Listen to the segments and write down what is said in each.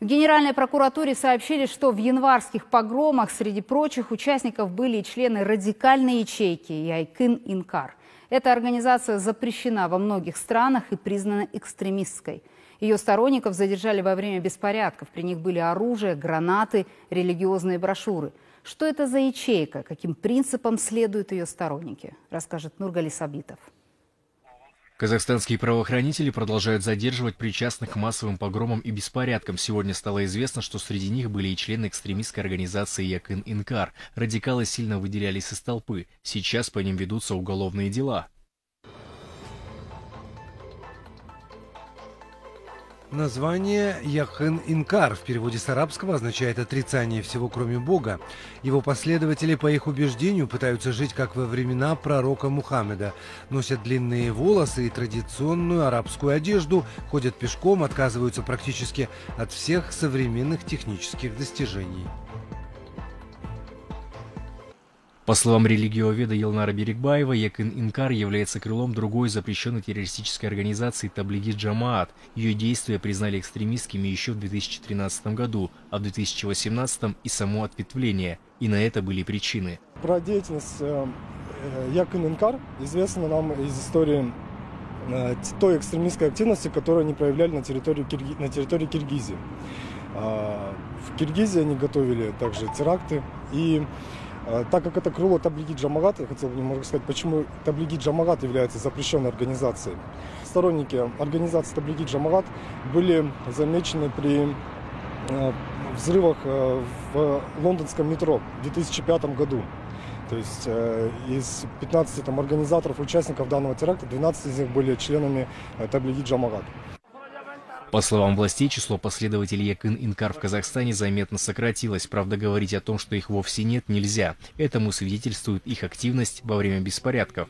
В Генеральной прокуратуре сообщили, что в январских погромах среди прочих участников были и члены радикальной ячейки Яйкын Инкар. Эта организация запрещена во многих странах и признана экстремистской. Ее сторонников задержали во время беспорядков. При них были оружие, гранаты, религиозные брошюры. Что это за ячейка? Каким принципам следуют ее сторонники? Расскажет Нургали Сабитов. Казахстанские правоохранители продолжают задерживать причастных к массовым погромам и беспорядкам. Сегодня стало известно, что среди них были и члены экстремистской организации Якын Инкар. Радикалы сильно выделялись из толпы. Сейчас по ним ведутся уголовные дела. Название Яхын Инкар в переводе с арабского означает «отрицание всего, кроме Бога». Его последователи, по их убеждению, пытаются жить как во времена пророка Мухаммеда. Носят длинные волосы и традиционную арабскую одежду, ходят пешком, отказываются практически от всех современных технических достижений. По словам религиоведа Елнара Берегбаева, Якин Инкар является крылом другой запрещенной террористической организации Таблиги Джамаат. Ее действия признали экстремистскими еще в 2013 году, а в 2018 и само ответвление. И на это были причины. Про деятельность э, э, Якин Инкар известно нам из истории э, той экстремистской активности, которую они проявляли на территории, Кирги... на территории Киргизии. А, в Киргизии они готовили также теракты и так как это крыло Таблиги Джамагат, я хотел бы немного сказать, почему Таблиги Джамагат является запрещенной организацией. Сторонники организации Таблиги Джамагат были замечены при а, взрывах а, в лондонском метро в 2005 году. То есть э, из 15 там, организаторов, участников данного теракта, 12 из них были членами э, Таблиги Джамагат. По словам властей, число последователей Якын-Инкар в Казахстане заметно сократилось. Правда, говорить о том, что их вовсе нет, нельзя. Этому свидетельствует их активность во время беспорядков.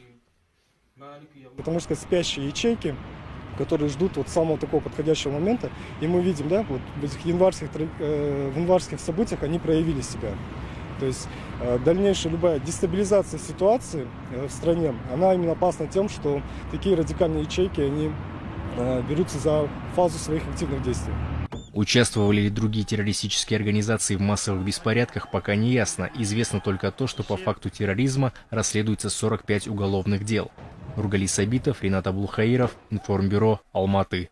Можно сказать, спящие ячейки, которые ждут вот самого такого подходящего момента. И мы видим, да, вот в этих январских, э, в январских событиях они проявили себя. То есть э, дальнейшая любая дестабилизация ситуации э, в стране, она именно опасна тем, что такие радикальные ячейки, они берутся за фазу своих активных действий. Участвовали ли другие террористические организации в массовых беспорядках, пока не ясно. Известно только то, что по факту терроризма расследуется 45 уголовных дел. Ругали Сабитов, Ренат Аблухаиров, Информбюро, Алматы.